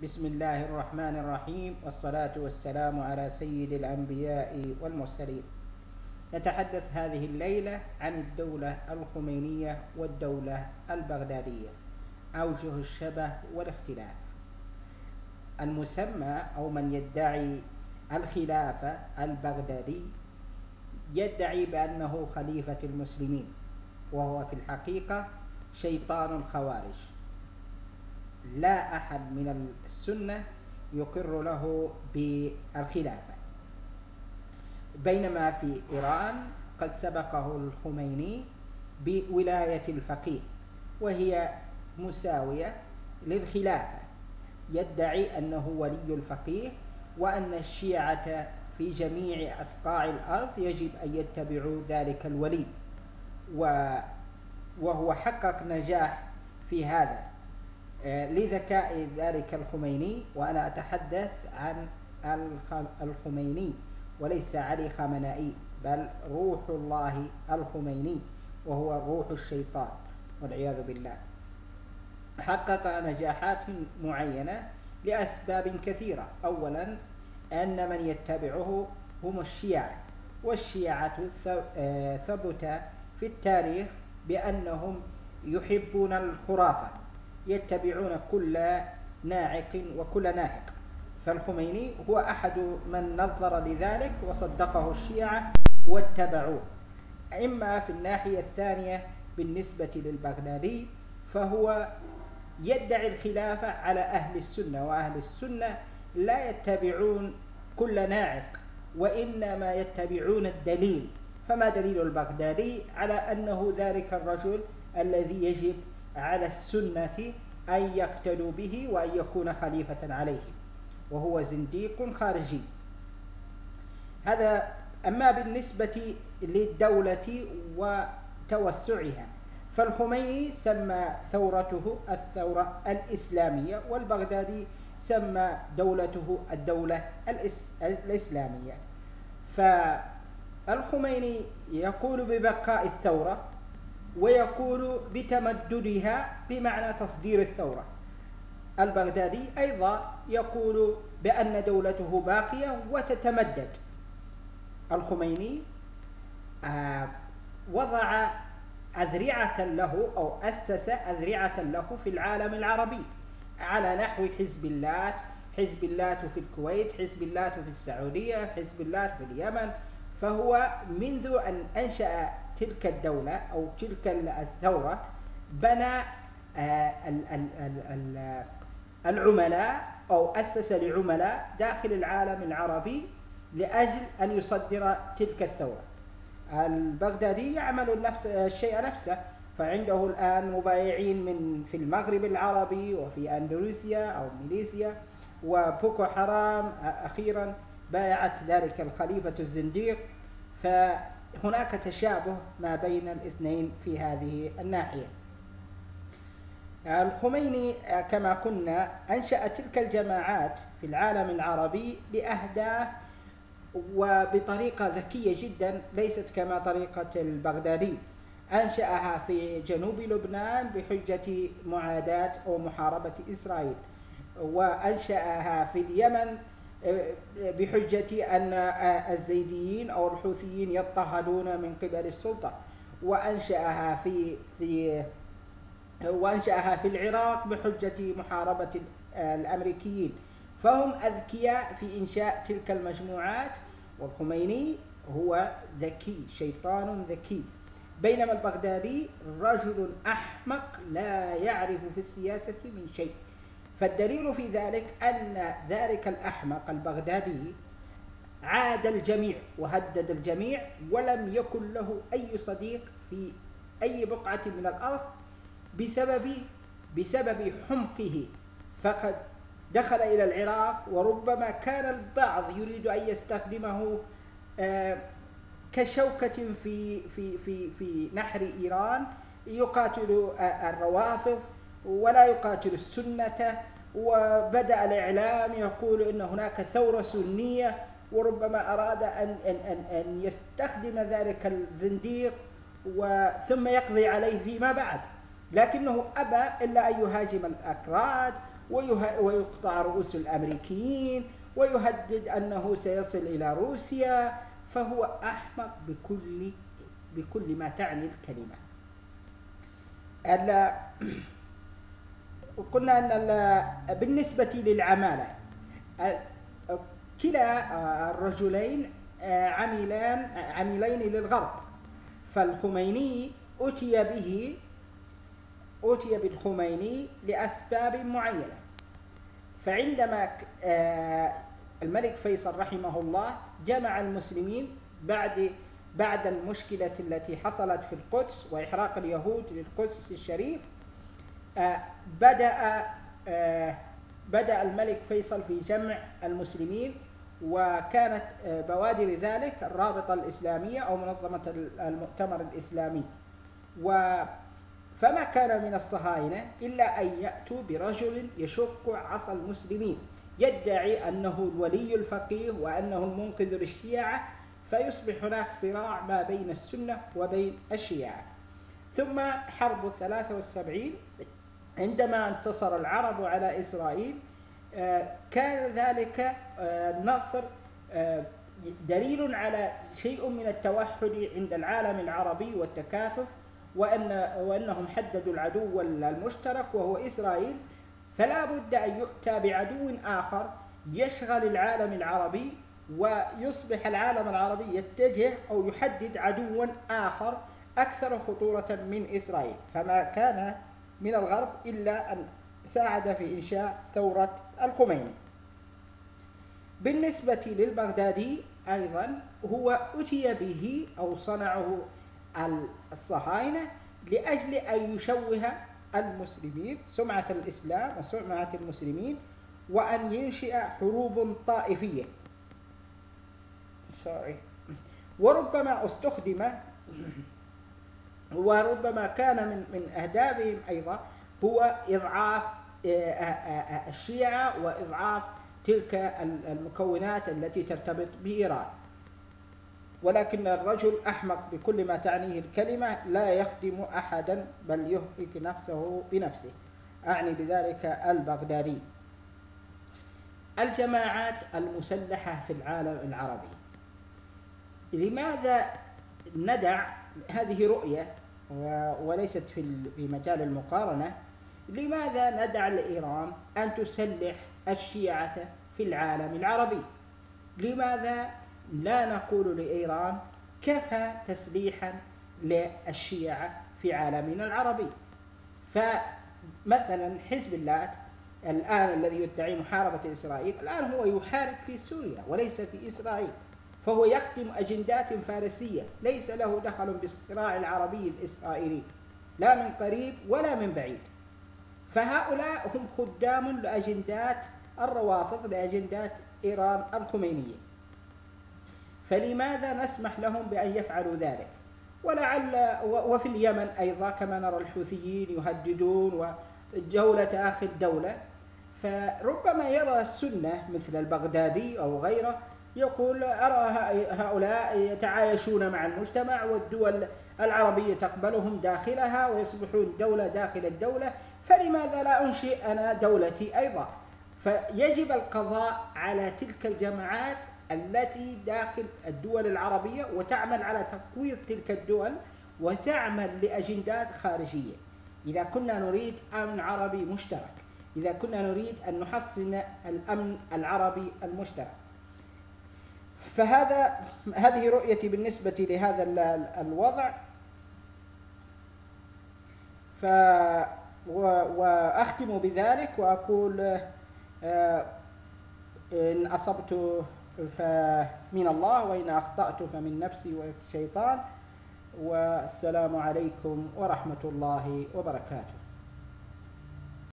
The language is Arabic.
بسم الله الرحمن الرحيم والصلاة والسلام على سيد الأنبياء والمرسلين نتحدث هذه الليلة عن الدولة الخمينية والدولة البغدادية أوجه الشبه والاختلاف المسمى أو من يدعي الخلافة البغدادي يدعي بأنه خليفة المسلمين وهو في الحقيقة شيطان خوارج لا أحد من السنة يقر له بالخلافة. بينما في إيران قد سبقه الخميني بولاية الفقيه وهي مساوية للخلافة. يدعي أنه ولي الفقيه وأن الشيعة في جميع أصقاع الأرض يجب أن يتبعوا ذلك الولي وهو حقق نجاح في هذا. لذكاء ذلك الخميني وأنا أتحدث عن الخميني وليس علي خامنائي بل روح الله الخميني وهو روح الشيطان والعياذ بالله. حقق نجاحات معينة لأسباب كثيرة. أولا أن من يتبعه هم الشيعة والشيعة آه، ثبت في التاريخ بأنهم يحبون الخرافة. يتبعون كل ناعق وكل ناهق. فالخميني هو أحد من نظر لذلك وصدقه الشيعة واتبعوه. إما في الناحية الثانية بالنسبة للبغدادي فهو يدعي الخلافة على أهل السنة وأهل السنة لا يتبعون كل ناعق وإنما يتبعون الدليل. فما دليل البغدادي على أنه ذلك الرجل الذي يجب على السنة أن يقتدوا به وأن يكون خليفة عليهم وهو زنديق خارجي. هذا أما بالنسبة للدولة وتوسعها فالخميني سمى ثورته الثورة الإسلامية والبغدادي سمى دولته الدولة الإسلامية. فالخميني يقول ببقاء الثورة ويقول بتمددها بمعنى تصدير الثورة. البغدادي أيضا يقول بأن دولته باقية وتتمدد. الخميني آه، وضع أذرعة له أو أسس أذرعة له في العالم العربي على نحو حزب الله حزب الله في الكويت حزب الله في السعودية حزب الله في اليمن. فهو منذ أن أنشأ تلك الدولة أو تلك الثورة بنى آه، العملاء أو أسس لعملاء داخل العالم العربي لأجل أن يصدر تلك الثورة. البغدادي يعمل نفس الشيء نفسه فعنده الآن مبايعين من في المغرب العربي وفي أندونيسيا أو ميليسيا وبوكو حرام أخيرا بايعت ذلك الخليفة الزنديق. فهناك تشابه ما بين الاثنين في هذه الناحية. الخميني كما قلنا أنشأ تلك الجماعات في العالم العربي لأهداف وبطريقة ذكية جدا ليست كما طريقة البغدادي. أنشأها في جنوب لبنان بحجة معاداة أو محاربة إسرائيل وأنشأها في اليمن بحجة أن الزيديين أو الحوثيين يضطهدون من قبل السلطة وأنشأها في في وأنشأها في العراق بحجة محاربة الأمريكيين. فهم أذكياء في إنشاء تلك المجموعات والخميني هو ذكي شيطان ذكي. بينما البغدادي رجل أحمق لا يعرف في السياسة من شيء. فالدليل في ذلك أن ذلك الأحمق البغدادي عاد الجميع وهدد الجميع ولم يكن له أي صديق في أي بقعة من الأرض بسبب بسبب حمقه. فقد دخل إلى العراق وربما كان البعض يريد أن يستخدمه آه، كشوكة في في في في نحر إيران يقاتل الروافض ولا يقاتل السنة. وبدأ الإعلام يقول أن هناك ثورة سنية وربما أراد أن أن أن أن يستخدم ذلك الزنديق وثم يقضي عليه فيما بعد. لكنه أبى إلا أن يهاجم الأكراد ويقطع رؤوس الأمريكيين ويهدد أنه سيصل إلى روسيا فهو أحمق بكل بكل ما تعني الكلمة. قلنا أن بالنسبة للعمالة كلا الرجلين عملان عملين للغرب. فالخميني أتي به أتي بالخميني لأسباب معينة. فعندما آه، الملك فيصل رحمه الله جمع المسلمين بعد بعد المشكلة التي حصلت في القدس وإحراق اليهود للقدس الشريف بدأ آه، بدأ الملك فيصل في جمع المسلمين وكانت بوادر ذلك الرابطة الإسلامية أو منظمة المؤتمر الإسلامي. و فما كان من الصهاينة إلا أن يأتوا برجل يشق عصا المسلمين يدعي أنه الولي الفقيه وأنه المنقذ للشيعة فيصبح هناك صراع ما بين السنة وبين الشيعة. ثم حرب الثلاثة والسبعين عندما انتصر العرب على إسرائيل آه، كان ذلك النصر آه، آه، دليل على شيء من التوحد عند العالم العربي والتكاتف وأن وأنهم حددوا العدو المشترك وهو إسرائيل. فلا بد أن يؤتى بعدو آخر يشغل العالم العربي ويصبح العالم العربي يتجه أو يحدد عدوا آخر أكثر خطورة من إسرائيل. فما كان من الغرب إلا أن ساعد في إنشاء ثورة الخميني بالنسبة للبغدادي أيضا هو أتي به أو صنعه الصهاينة لأجل أن يشوه المسلمين سمعة الإسلام وسمعة المسلمين وأن ينشئ حروب طائفية sorry. وربما أستخدم وربما كان من من أهدافهم أيضا هو إضعاف آه، آه، آه، الشيعة وإضعاف تلك المكونات التي ترتبط بإيران. ولكن الرجل أحمق بكل ما تعنيه الكلمة لا يخدم أحدا بل يهلك نفسه بنفسه. أعني بذلك البغدادي. الجماعات المسلحة في العالم العربي. لماذا ندع هذه رؤية؟ وليست في مجال المقارنة. لماذا ندع لإيران أن تسلح الشيعة في العالم العربي؟ لماذا لا نقول لإيران كفى تسليحا للشيعة في عالمنا العربي؟ فمثلا حزب الله الآن الذي يدعي محاربة إسرائيل الآن هو يحارب في سوريا وليس في إسرائيل. فهو يخدم أجندات فارسية. ليس له دخل بالصراع العربي الإسرائيلي. لا من قريب ولا من بعيد. فهؤلاء هم خدام لأجندات الروافض لأجندات إيران الخمينية. فلماذا نسمح لهم بأن يفعلوا ذلك؟ ولعل وفي اليمن أيضا كما نرى الحوثيين يهددون وجولة آخر دولة. فربما يرى السنة مثل البغدادي أو غيره يقول أرى هؤلاء يتعايشون مع المجتمع والدول العربية تقبلهم داخلها ويصبحون دولة داخل الدولة فلماذا لا أنشئ أنا دولتي أيضا؟ فيجب القضاء على تلك الجماعات التي داخل الدول العربية وتعمل على تقويض تلك الدول وتعمل لأجندات خارجية. إذا كنا نريد أمن عربي مشترك إذا كنا نريد أن نحسن الأمن العربي المشترك. فهذا هذه رؤيتي بالنسبة لهذا الوضع. ف وأختم بذلك وأقول آه، إن أصبت فمن الله وإن أخطأت فمن نفسي والشيطان والسلام عليكم ورحمة الله وبركاته.